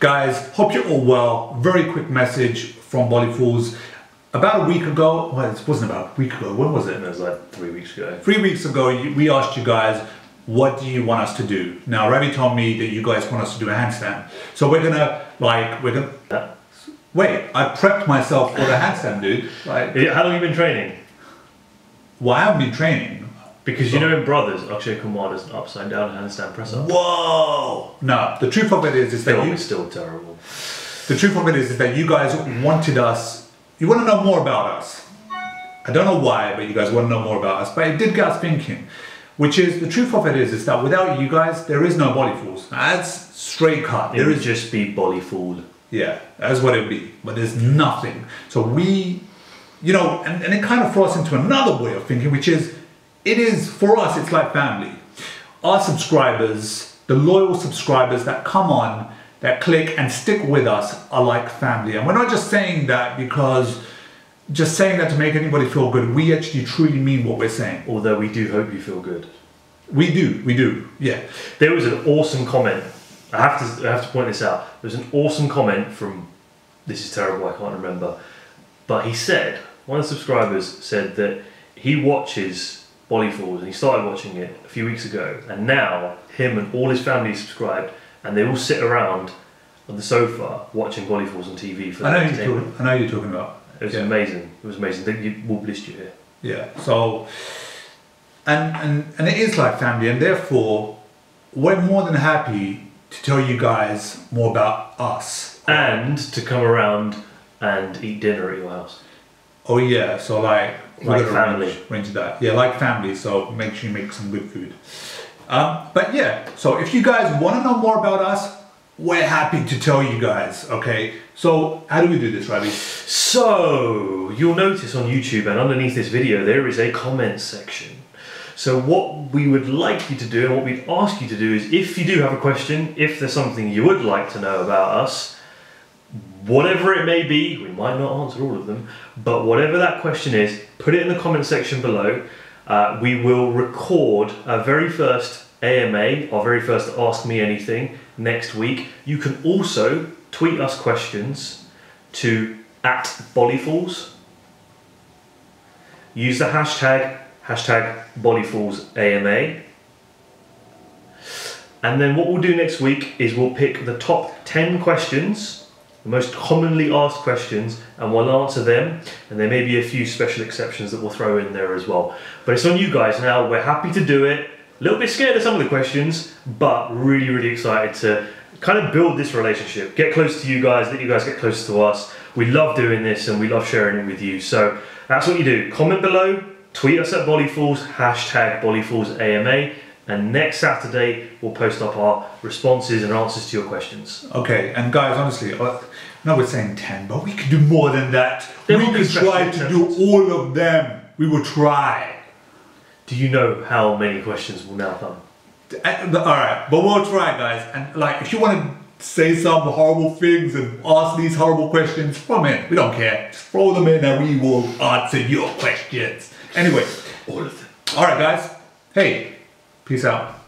Guys, hope you're all well. Very quick message from Bolly Fools. About a week ago, well, it wasn't about a week ago, when was it? It was like three weeks ago. Three weeks ago, we asked you guys, what do you want us to do? Now, Ravi told me that you guys want us to do a handstand. So we're gonna, like, we're gonna, Yeah. wait, I prepped myself for the handstand, dude. Like, How long have you been training? well, I haven't been training. Because you oh. know in Brothers, Akshay Kumar does an upside down handstand press up. Whoa! No, the truth of it is, is that Film you, is still terrible. the truth of it is, is that you guys wanted us, you want to know more about us. I don't know why, but you guys want to know more about us. But it did get us thinking, which is, the truth of it is, is that without you guys, there is no Bolly Fools. That's straight cut. It There would is just be Bolly Fool. Yeah, that's what it would be. But there's nothing. So we, you know, and, and it kind of throws us into another way of thinking, which is, it is, for us, it's like family. Our subscribers, the loyal subscribers that come on, that click and stick with us are like family. And we're not just saying that because, just saying that to make anybody feel good. We actually truly mean what we're saying. Although we do hope you feel good. We do, we do, yeah. There was an awesome comment. I have to I have to point this out. There was an awesome comment from this is terrible, I can't remember. But he said, one of the subscribers said that he watches Bolly Fools and he started watching it a few weeks ago and now him and all his family subscribed and they all sit around on the sofa watching Bolly Fools on TV for I know, you're talking, I know you're talking about. It was Yeah. amazing. It was amazing. They- you- We'll list you here. Yeah. So, and and and it is like family, and therefore, we're more than happy to tell you guys more about us. And to come around and eat dinner at your house. Oh yeah. So like, Like family. Arrange, arrange that. Yeah, like family. So make sure you make some good food. Um, but yeah. So if you guys want to know more about us, we're happy to tell you guys. Okay. So how do we do this, Ravi? So, you'll notice on YouTube and underneath this video there is a comment section. So, what we would like you to do and what we'd ask you to do is if you do have a question, if there's something you would like to know about us, whatever it may be, we might not answer all of them, but whatever that question is, put it in the comment section below. Uh, we will record our very first AMA, our very first Ask Me Anything, next week. You can also tweet us questions to at BollyFools. Use the hashtag hashtag BollyFools AMA. And then what we'll do next week is we'll pick the top 10 questions, the most commonly asked questions, and we'll answer them. And there may be a few special exceptions that we'll throw in there as well. But it's on you guys now. We're happy to do it. A little bit scared of some of the questions, but really, really excited to kind of build this relationship. Get close to you guys, let you guys get close to us. We love doing this and we love sharing it with you. So that's what you do. Comment below, tweet us at BollyFools, hashtag BollyFoolsAMA, and next Saturday we'll post up our responses and answers to your questions. Okay, and guys, honestly, uh, no, we're saying 10, but we can do more than that. There we could try to do all of them. We will try. Do you know how many questions will now come? All right, but we'll try, guys. And like, if you want to say some horrible things and ask these horrible questions, them in. We don't care. Just throw them in, and we will answer your questions. Anyway, All of them. all right, guys. Hey, peace out.